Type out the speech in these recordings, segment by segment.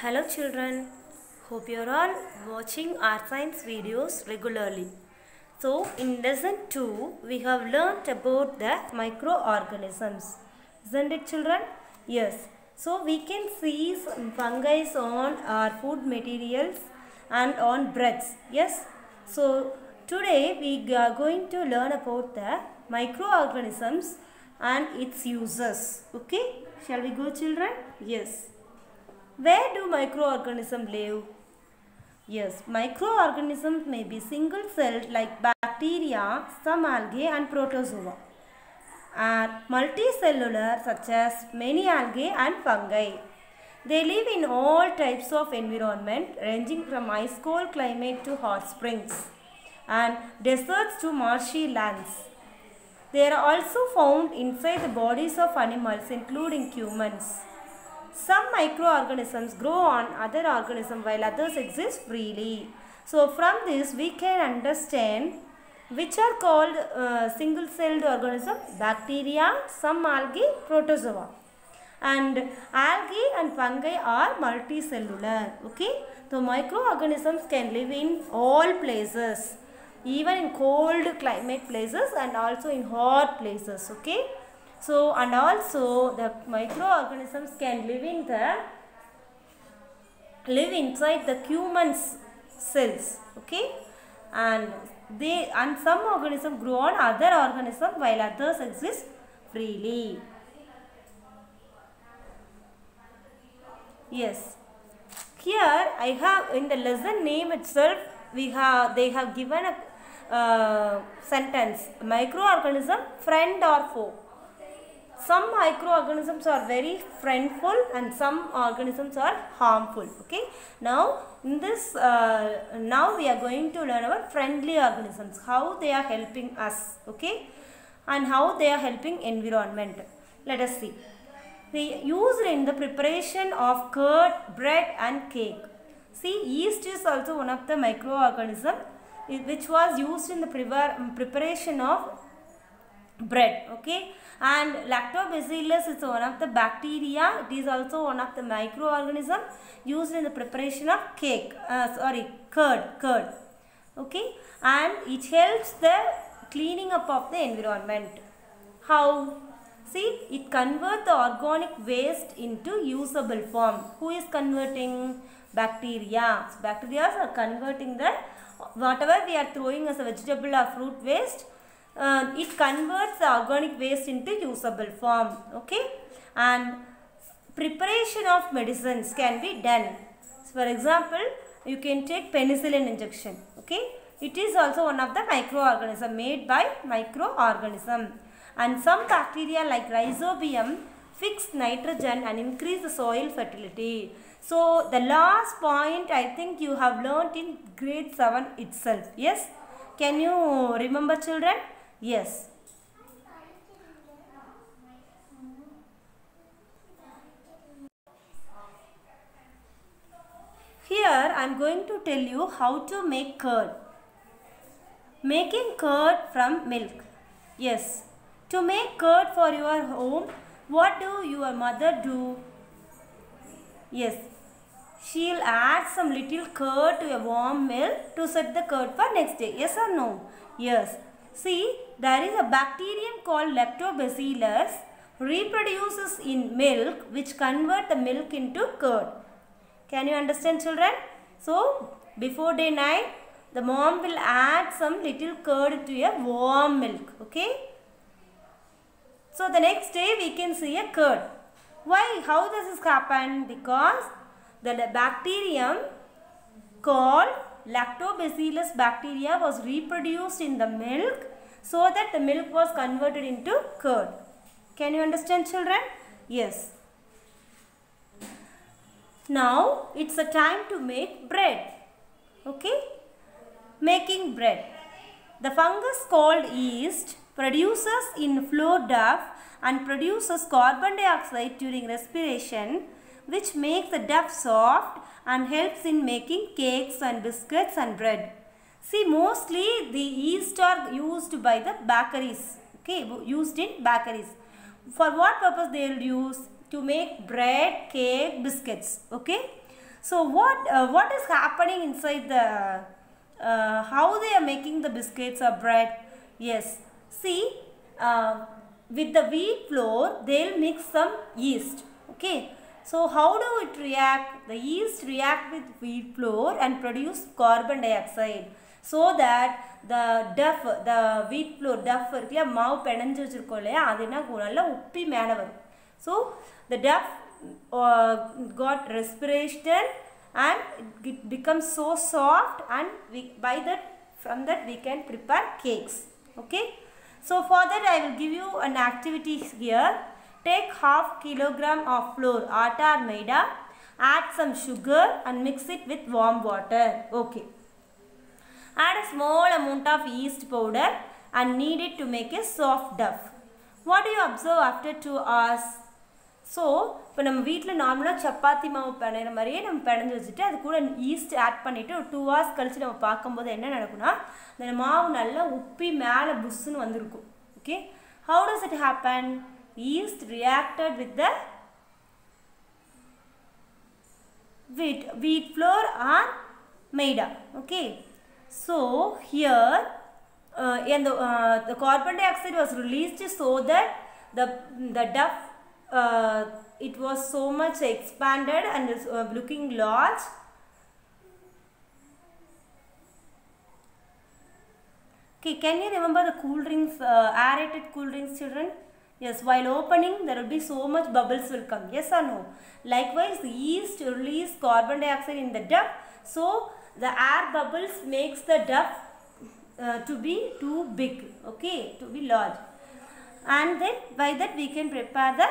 Hello children, hope you are all watching our science videos regularly. So in lesson 2 we have learnt about the microorganisms. Isn't it children? Yes. So we can see fungi on our food materials and on breads. Yes. So today we are going to learn about the microorganisms and its uses. Okay. Shall we go children? Yes. Where do microorganisms live? Yes, microorganisms may be single-celled like bacteria, some algae and protozoa and multicellular such as many algae and fungi. They live in all types of environment ranging from ice cold climate to hot springs and deserts to marshy lands. They are also found inside the bodies of animals including humans. Some microorganisms grow on other organisms while others exist freely. So from this we can understand which are called uh, single celled organism bacteria, some algae, protozoa. And algae and fungi are multicellular. Okay. So microorganisms can live in all places even in cold climate places and also in hot places. Okay. So, and also the microorganisms can live in the live inside the human's cells. Okay, and they and some organisms grow on other organisms while others exist freely. Yes, here I have in the lesson name itself we have they have given a uh, sentence microorganism friend or foe some microorganisms are very friendful and some organisms are harmful okay? Now in this uh, now we are going to learn about friendly organisms how they are helping us okay? And how they are helping environment. Let us see. They used in the preparation of curd bread and cake. See yeast is also one of the microorganism which was used in the preparation of bread okay? And lactobacillus is one of the bacteria. It is also one of the microorganism used in the preparation of cake uh, sorry curd curd okay? And it helps the cleaning up of the environment. How? See it converts the organic waste into usable form. Who is converting? Bacteria. So bacteria are converting the whatever we are throwing as a vegetable or fruit waste uh, it converts the organic waste into usable form okay? And preparation of medicines can be done. So for example you can take penicillin injection okay? It is also one of the microorganism made by microorganism. And some bacteria like rhizobium fix nitrogen and increase the soil fertility. So the last point i think you have learnt in grade 7 itself yes? Can you remember children Yes. Here I am going to tell you how to make curd. Making curd from milk. Yes. To make curd for your home, what do your mother do? Yes. She'll add some little curd to a warm milk to set the curd for next day. Yes or no? Yes. See, there is a bacterium called lactobacillus reproduces in milk which convert the milk into curd. Can you understand children? So, before day night, the mom will add some little curd to a warm milk. Okay. So, the next day we can see a curd. Why? How this happen? Because the bacterium called lactobacillus bacteria was reproduced in the milk so that the milk was converted into curd. Can you understand children? Yes. Now it's a time to make bread. Okay. Making bread. The fungus called yeast produces in flour duff and produces carbon dioxide during respiration which makes the duff soft and helps in making cakes and biscuits and bread. See mostly the yeast are used by the bakeries. Okay, used in bakeries. For what purpose they will use? To make bread, cake, biscuits. Okay. So what uh, what is happening inside the uh, how they are making the biscuits or bread? Yes, see uh, with the wheat flour they'll mix some yeast. Okay, so how do it react? The yeast react with wheat flour and produce carbon dioxide so that the duff the wheat flour duff இருக்குல்லையா மாவு பிணைஞ்சு வச்சுருக்கோம் இல்லையா அது என்ன ஆகும்? நல்லா உப்பி மேலே வரும் so the duff uh, got respiration and it becomes so soft and we, by that from that we can prepare cakes okay so for that i will give you an activity here take half kilogram of flour atta or maida add some sugar and mix it with warm water okay add a small amount of yeast powder and knead it to make a soft duff what do you observe after 2 hours so இப்போ நம்ம வீட்டில் நார்மலாக சப்பாத்தி மாவு பிணையிற மாதிரியே நம்ம பிணைஞ்சு வச்சுட்டு அது கூட ஈஸ்ட் ஆட் பண்ணிவிட்டு ஒரு டூ ஹவர்ஸ் கழித்து நம்ம பார்க்கும்போது என்ன நடக்கும்னா அந்த மாவு நல்லா உப்பி மேலே புஷ்ஷுன்னு வந்திருக்கும் okay how does it happen east reacted with the wheat wheat flour or maida okay So here uh, and the, uh, the carbon dioxide was released so that the the duff uh, it was so much expanded and is uh, looking large. Okay can you remember the cool drinks uh, aerated cool drinks children? Yes while opening there will be so much bubbles will come. Yes or no? Likewise yeast release carbon dioxide in the duff. So the air bubbles makes the duff uh, to be too big okay to be large. And then by that we can prepare the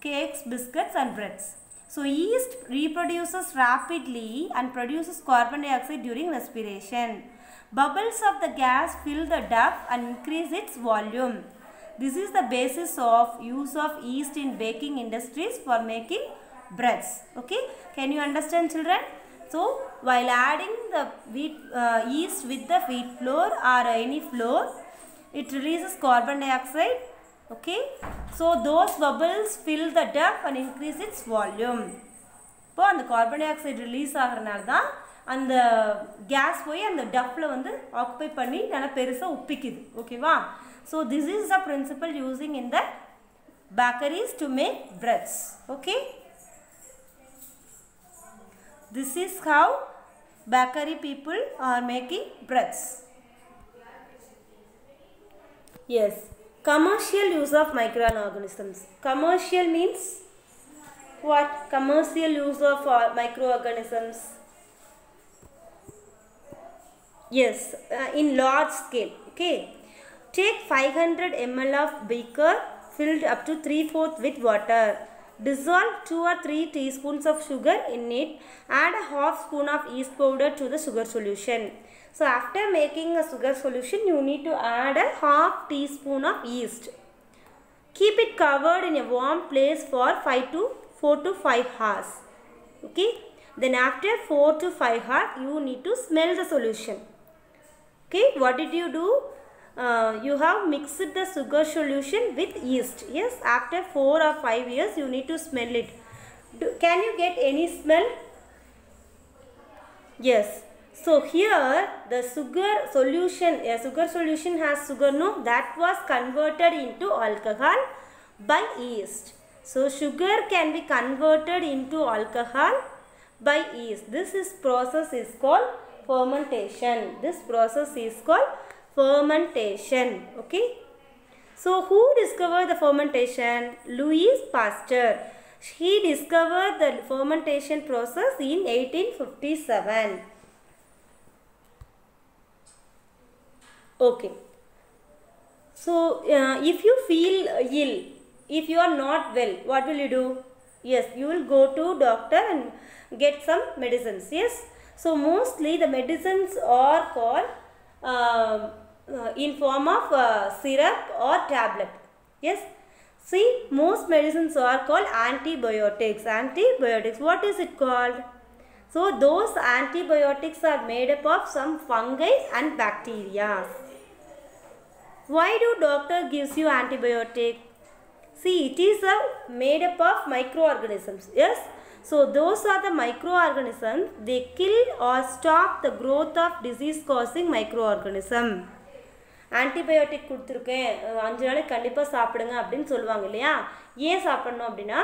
cakes biscuits and breads. So yeast reproduces rapidly and produces carbon dioxide during respiration. Bubbles of the gas fill the duff and increase its volume. This is the basis of use of yeast in baking industries for making breads okay? Can you understand children so while adding the wheat uh, yeast with the wheat flour or any flour it releases carbon dioxide okay so those bubbles fill the duct and increase its volume இப்போ அந்த carbon dioxide release ஆகிறனால தான் அந்த case போய் அந்த டஃப்பில் வந்து occupy பண்ணி நல்லா பெருசாக உப்பிக்குது ஓகேவா so this is the principle using in the bakeries to make breads okay this is how bakery people are making breads. Yes commercial use of microorganisms. Commercial means what? Commercial use of uh, microorganisms. Yes uh, in large scale okay? Take 500 ml of beaker filled up to 3 fourth with water dissolve 2 or 3 teaspoons of sugar in it. Add a half spoon of yeast powder to the sugar solution. So after making a sugar solution you need to add a half teaspoon of yeast. Keep it covered in a warm place for 5 to 4 to 5 hours. Okay? Then after 4 to 5 hours you need to smell the solution. Okay? What did you do uh, you have mixed the sugar solution with yeast. Yes after 4 or 5 years you need to smell it. Do, can you get any smell? Yes. So here the sugar solution a sugar solution has sugar no? That was converted into alcohol by yeast. So sugar can be converted into alcohol by yeast. This is process is called fermentation. This process is called fermentation okay? So who discovered the fermentation? Louis pasteur. He discovered the fermentation process in 1857 okay. So uh, if you feel ill if you are not well what will you do? Yes you will go to doctor and get some medicines yes? So mostly the medicines are called uh, uh, in form of uh, syrup or tablet. Yes? See most medicines are called antibiotics. Antibiotics what is it called? So those antibiotics are made up of some fungi and bacteria. Why do doctor gives you antibiotic? See it is a made up of microorganisms. Yes? So those are the microorganisms. They kill or stop the growth of disease causing microorganism antibiotic கொடுத்துருக்கேன். அஞ்சு நாளைக்கு கண்டிப்பாக சாப்பிடுங்க அப்படின்னு சொல்லுவாங்க இல்லையா? ஏன் சாப்பிடணும் அப்படின்னா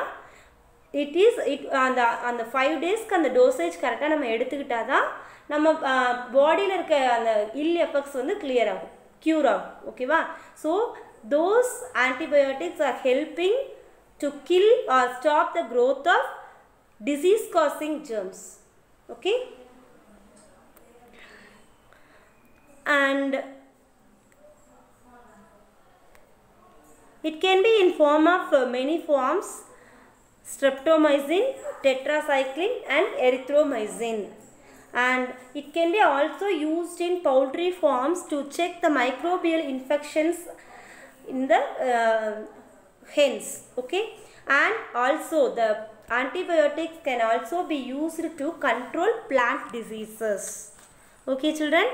இட் இஸ் இட் அந்த அந்த ஃபைவ் டேஸ்க்கு அந்த டோசேஜ் கரெக்டாக நம்ம எடுத்துக்கிட்டால் தான் நம்ம பாடியில் இருக்க அந்த இல் எஃபெக்ட்ஸ் வந்து கிளியர் ஆகும் க்யூர் ஆகும் ஓகேவா so those antibiotics are helping to kill or stop the growth of disease causing germs okay and it can be in form of uh, many forms. Streptomycin tetracycline and erythromycin. And it can be also used in poultry farms to check the microbial infections in the uh, hens okay? And also the antibiotics can also be used to control plant diseases. Okay children?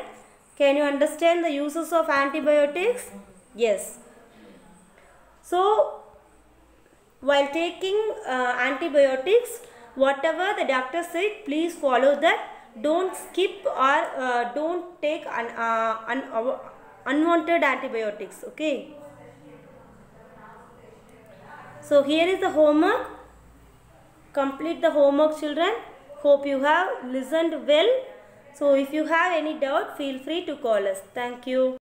Can you understand the uses of antibiotics? Yes so while taking uh, antibiotics whatever the doctor said please follow that. Don't skip or uh, don't take un, uh, un, uh, unwanted antibiotics okay? So here is the homework. Complete the homework children. Hope you have listened well. So if you have any doubt feel free to call us. Thank you